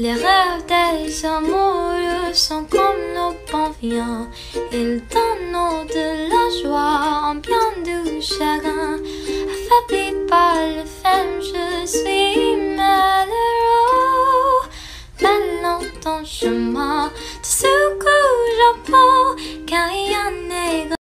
Les rêves des amoureux sont comme nos bons viens. Ils donnent de la joie en bien du chagrin. Affaibli par le femme, je suis malheureux. Mal ton chemin,